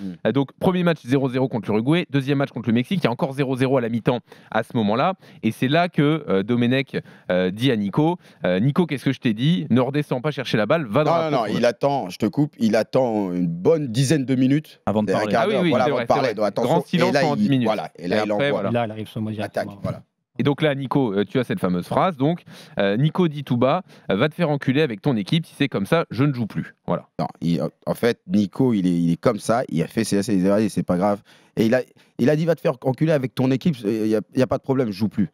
Mm. Euh, Donc, premier match 0-0 contre l'Uruguay, deuxième match contre le Mexique. Il y a encore 0-0 à la mi-temps à ce moment-là. Et c'est là que euh, Domenech euh, dit à Nico euh, Nico, qu'est-ce que je t'ai dit? Ne redescends pas chercher la balle, va dans Non, la non, non, il attend, je te coupe, il attend une bonne dizaine de minutes. Avant de un parler. Ah oui, oui, voilà, c'est avant vrai, de parler. donc attention. Grand silence et là, pendant il, 10 minutes. Voilà, et là, Et il après, envoie voilà. Là, il arrive sur directement. Voilà. Et donc là, Nico, euh, tu as cette fameuse phrase. Donc, euh, Nico dit tout bas euh, Va te faire enculer avec ton équipe. Si c'est comme ça, je ne joue plus. Voilà. Non, il- en fait, Nico, il est, il est comme ça. Il a fait ses essais, il a dit, c'est pas grave. Et il a, il a dit va te faire enculer avec ton équipe. Il n'y a, il y a pas de problème, je joue plus.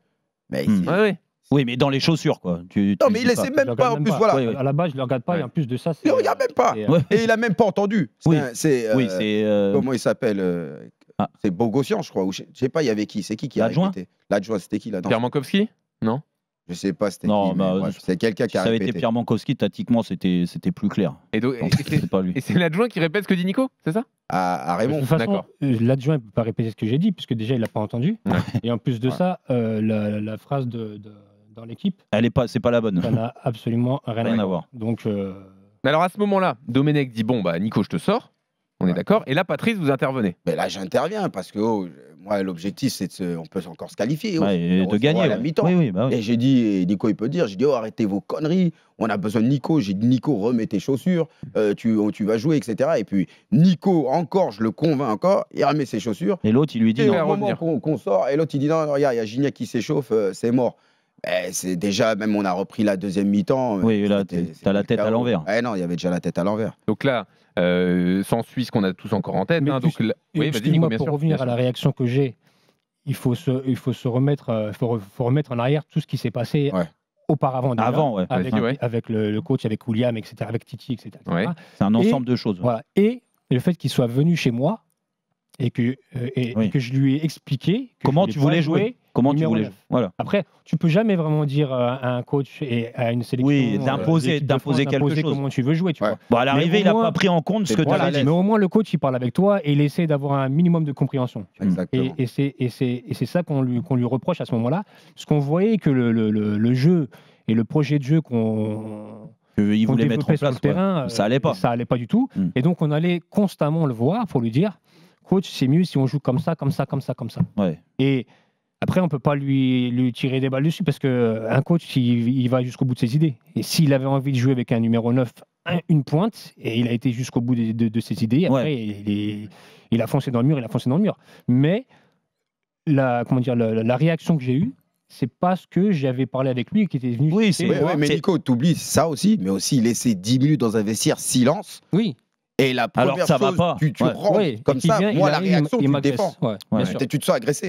Mais Hmm. c'est- Ouais, ouais. Oui, mais dans les chaussures, quoi. Tu, non, tu mais il laissait même pas. En même plus, pas. voilà. Oui, oui. À la base, je le regarde pas et en plus de ça, c'est. Il regarde même pas. euh. Et il a même pas entendu. C'est Oui. C'est Oui, euh, c'est. euh, comment il s'appelle euh, Ah. C'est Bogossian, je crois. Ou je je sais pas, il y avait qui C'est qui qui a L'adjoint répété L'adjoint, c'était qui là Pierre Mankowski Non Je sais pas, c'était Non, qui. mais bah, c'est quelqu'un si qui a ça avait été répété. Pierre Mankowski, tactiquement, c'était c'était plus clair. Et, donc- et- Donc, et c'est- c'est pas lui. et c'est l'adjoint qui répète ce que dit Nico C'est ça À, à De Raymond. toute façon, d'accord. euh, l'adjoint ne peut pas répéter ce que j'ai dit, puisque déjà, il l'a pas entendu. Ouais. Et en plus de Ouais. ça, euh, la, la phrase de, de- dans l'équipe, Elle est pas, c'est pas la bonne. ça n'a absolument rien, Rien à voir. Donc, euh, Mais alors à ce moment-là, Domenech dit Bon, bah, Nico, je te sors. On est d'accord. Et là, Patrice, vous intervenez. Mais là, j'interviens parce que oh, moi, l'objectif, c'est de se- on peut encore se qualifier. oh, Ouais, et de gagner. à la mi-temps. Oui, oui, bah oui. Et j'ai dit, et Nico, il peut dire, j'ai dit, oh, arrêtez vos conneries, on a besoin de Nico. J'ai dit, Nico, remets tes chaussures, euh, tu, tu vas jouer, etc. Et puis, Nico, encore, je le convainc encore, il remet ses chaussures. Et l'autre, il lui dit Et non. moment qu'on sort, et l'autre, il dit, non, non, regarde, il y a Gignac qui s'échauffe, euh, c'est mort. Eh, c'est déjà, même on a repris la deuxième mi-temps. euh, Oui, là, t'as la tête à l'envers. Eh non, il y avait déjà la tête à l'envers. Donc là, euh, s'ensuit ce qu'on a tous encore en tête. Mais hein, juste- donc, là- oui, vas-y, Nico, excuse-moi, bien pour sûr. revenir bien à la réaction que j'ai, il faut se, il faut se remettre, euh, faut, re- faut remettre en arrière tout ce qui s'est passé Ouais. auparavant. déjà, Avant, ouais. Avec, Vas-y, ouais. avec le, le coach, avec William, etc., avec Titi, etc. C'est un ensemble de choses. Voilà. Et le fait qu'il soit venu chez moi et que, euh, et, Oui. et que je lui ai expliqué que Comment tu voulais jouer Comment tu voulais Voilà. Après, tu peux jamais vraiment dire à un coach et à une sélection Oui, euh, d'imposer- d'imposer quelque chose. comment tu veux jouer, tu Ouais. vois. Bon, à l'arrivée, il n'a pas pris en compte ce que tu avais dit. mais au moins le coach il parle avec toi et il essaie d'avoir un minimum de compréhension. Exactement. Et, et c'est et c'est- et c'est ça qu'on lui, qu'on lui reproche à ce moment-là, parce qu'on voyait que le, le- le- le jeu et le projet de jeu qu'on Il qu'on voulait mettre en développait sur place. le terrain, Ça allait pas. Ça allait pas du tout. Mm. Et donc on allait constamment le voir pour lui dire, coach, c'est mieux si on joue comme ça, comme ça, comme ça, comme ça. Ouais. Et après, on peut pas lui, lui tirer des balles dessus parce que euh, un coach, il, il va jusqu'au bout de ses idées. Et s'il avait envie de jouer avec un numéro 9, un- une pointe, et il a été jusqu'au bout de, de- de ses idées, après, Ouais. il, a foncé dans le mur, il a foncé dans le mur. Mais la, comment dire, la, la réaction que j'ai eue, c'est parce que j'avais parlé avec lui et qui était venu. Oui, c'est- Ouais, ouais, mais Nico, t'oublies ça aussi, mais aussi laisser 10 minutes dans un vestiaire silence. Oui. Et la Alors première que ça va chose, pas. tu, tu Ouais. rentres Ouais, comme ça, vient, moi, il la arrive, réaction, il tu te défends. Tu te sens agressé.